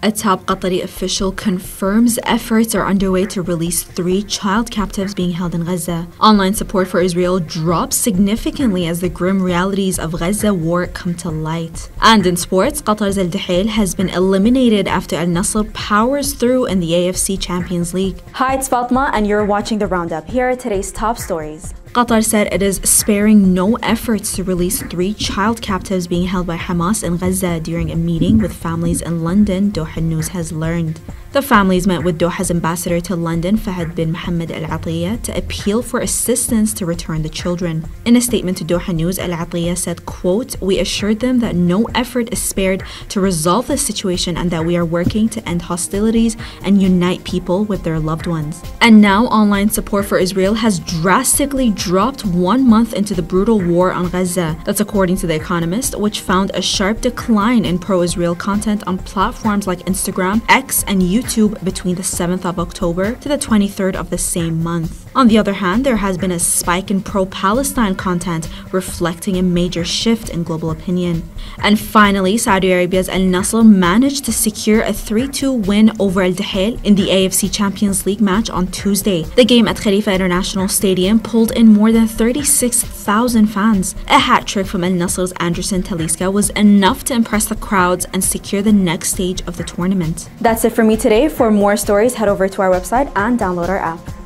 A top Qatari official confirms efforts are underway to release three child captives being held in Gaza. Online support for Israel drops significantly as the grim realities of Gaza war come to light. And in sports, Qatar's Al Duhail has been eliminated after Al Nassr powers through in the AFC Champions League. Hi, it's Fatma, and you're watching The Roundup. Here are today's top stories. Qatar said it is sparing no efforts to release three child captives being held by Hamas in Gaza during a meeting with families in London, Doha News has learned. The families met with Doha's ambassador to London, Fahad bin Mohammed Al Atiyah, to appeal for assistance to return the children. In a statement to Doha News, Al Atiyah said, quote, We assured them that no effort is spared to resolve the situation and that we are working to end hostilities and unite people with their loved ones. And now online support for Israel has drastically dropped one month into the brutal war on Gaza. That's according to The Economist, which found a sharp decline in pro Israel content on platforms like Instagram, X, and YouTube YouTube between the 7th of October to the 23rd of the same month. On the other hand, there has been a spike in pro Palestine content, reflecting a major shift in global opinion. And finally, Saudi Arabia's Al Nassr managed to secure a 3 2 win over Al Duhail in the AFC Champions League match on Tuesday. The game at Khalifa International Stadium pulled in more than 36,000 fans. A hat trick from Al Nassr's Anderson Talisca was enough to impress the crowds and secure the next stage of the tournament. That's it for me today. For more stories, head over to our website and download our app.